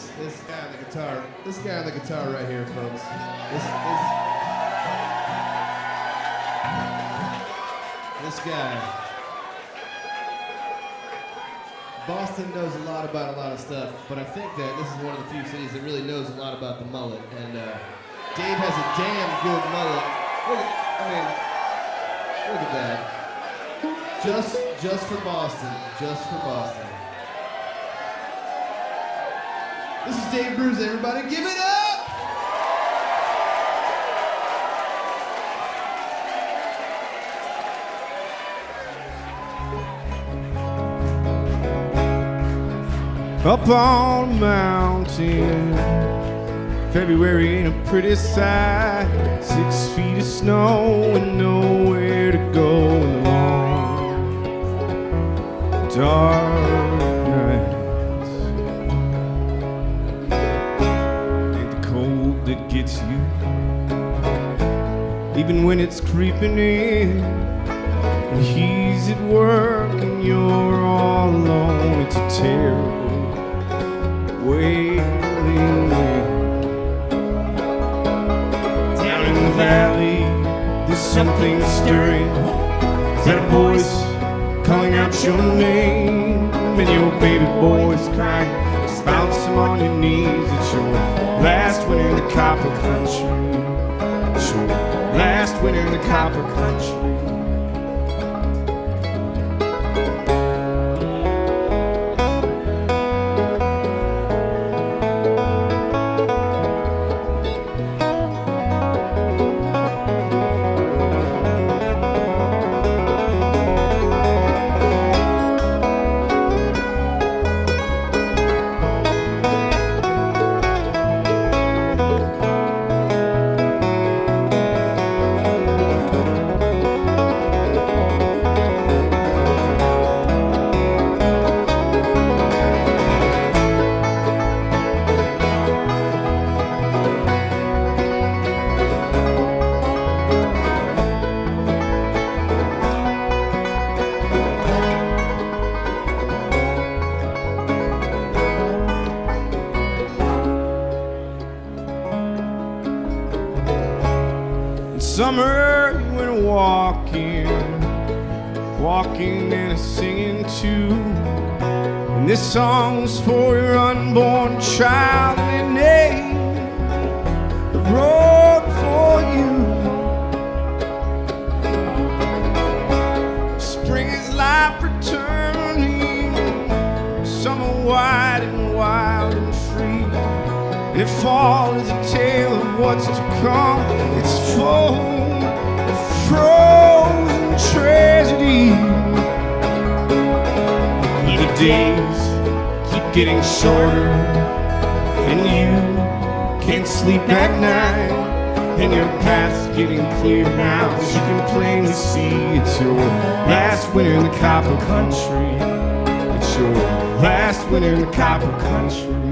This this guy on the guitar. This guy on the guitar right here, folks. This this this guy. Boston knows a lot about a lot of stuff, but I think that this is one of the few cities that really knows a lot about the mullet. And uh, Dave has a damn good mullet. Look at, I mean, look at that. Just, just for Boston. Just for Boston. This is Dave Bruzza, everybody. Give it up! Up on a mountain, February ain't a pretty sight. Six feet of snow in. When he's at work and you're all alone, it's a terrible wailing wind. Down in the valley, there's something stirring. Is that a voice calling out your name? And your baby boy's crying. Just bounce him on your knees. It's your last winter in the copper country. It's your winter in the copper country. Walking, and a singing too. And this song's for your unborn child and it named the road for you. Spring is life returning, summer wide and wild and free. And fall is a tale of what's to come, it's full of frozen tragedy. The days keep getting shorter, and you can't sleep at night. And your path's getting clear now, as you can plainly see it's your last winter in the copper country. It's your last winter in the copper country.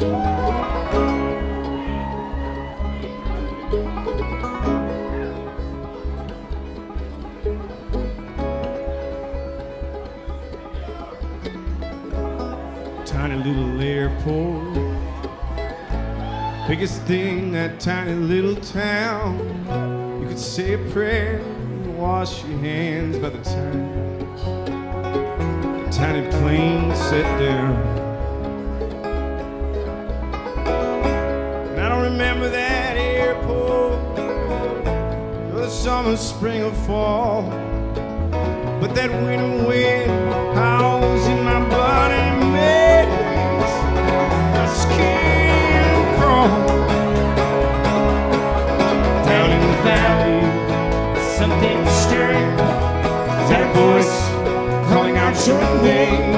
Tiny little airport, biggest thing that tiny little town. You could say a prayer and wash your hands by the time the tiny plane set down. remember that airport the summer, spring, or fall. But that winter wind howls in my blood and makes my skin crawl. Down in the valley, something stirring. Is that a voice calling out your name?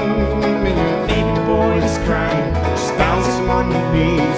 And your baby boy is crying, just bouncing on your knees.